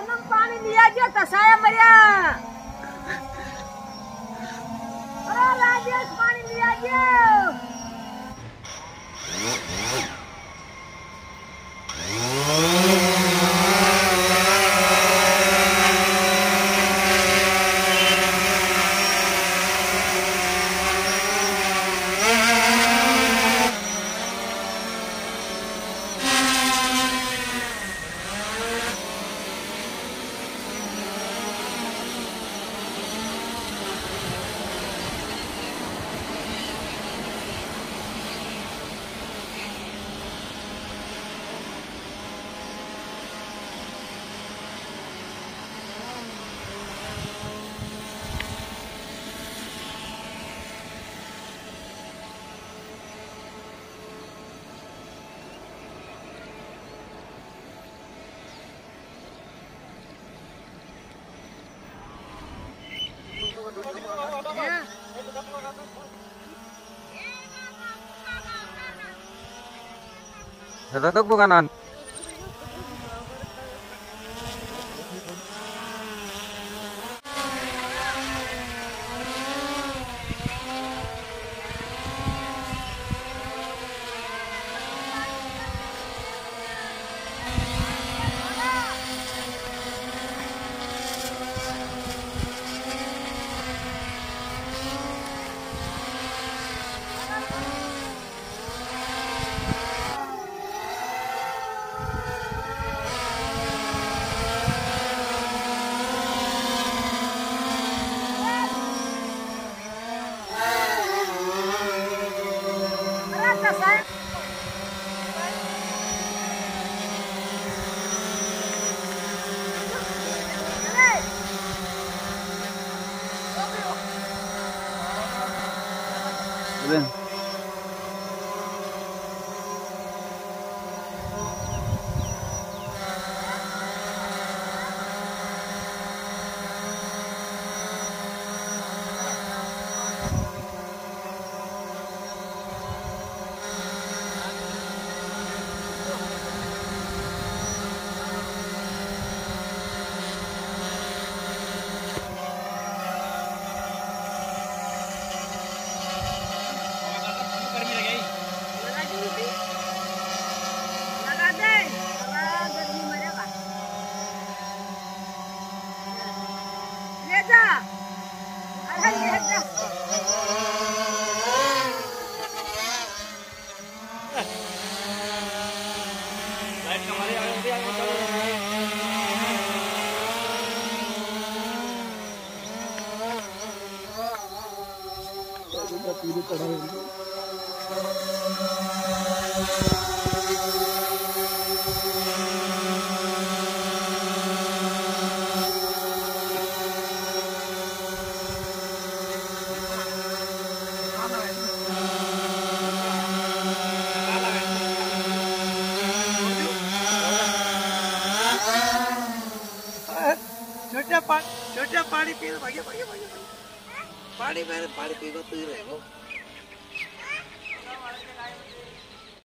તને પાણી લઈ આવજો તસાયા મર્યા અરે રાજેશ પાણી લઈ આવજો Ya. Tertutup bukan, Then. Cucu pan, cucu pan di pil, bagi, bagi, bagi, bagi. पानी मैंने पानी पीना पी रहे हो